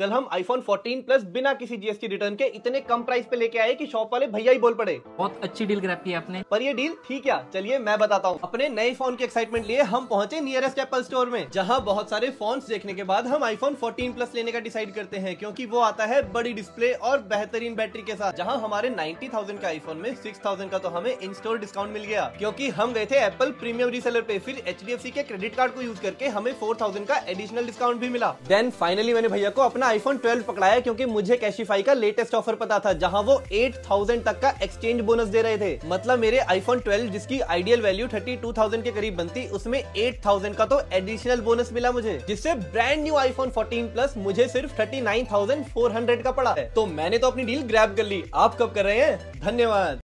कल हम iPhone 14 plus बिना किसी जीएसटी रिटर्न के इतने कम प्राइस पे लेके आए कि शॉप वाले भैया ही बोल पड़े। बहुत अच्छी डील ग्रैप की आपने। पर ये डील थी क्या? चलिए मैं बताता हूँ। अपने नए फ़ोन की एक्साइटमेंट लिए हम पहुँचे नियरेस्ट एप्पल स्टोर में जहाँ बहुत सारे फ़ोन देखने के बाद हम आईफोन 14 प्लस लेने का डिसाइड करते हैं क्योंकि वो आता है बड़ी डिस्प्ले और बेहतरीन बैटरी के साथ जहाँ हमारे 90,000 का आईफोन में 6,000 का तो हमें इन स्टोर डिस्काउंट मिल गया। क्योंकि हम गए थे एप्पल प्रीमियम रीसेलर पे फिर एच के क्रेडिट कार्ड को यूज़ करके हमें फोर का एडिशनल डिस्काउंट भी मिला। देन फाइनली मैंने भैया को अपना आईफोन 12 पकड़ाया क्योंकि मुझे कैशिफाई का लेटेस्ट ऑफ़र पता था, जहाँ वो 8000 तक का एक्सचेंज बोनस दे रहे थे। मतलब मेरे आईफोन 12 जिसकी आइडियल वैल्यू 32000 के करीब बनती, उसमें 8000 का तो एडिशनल बोनस मिला मुझे, जिससे ब्रांड न्यू आईफोन 14 प्लस मुझे सिर्फ़ 39400 का पड़ा है। तो मैंने तो अपनी डील ग्रैप कर ली। आप कब कर रहे हैं? धन्यवाद।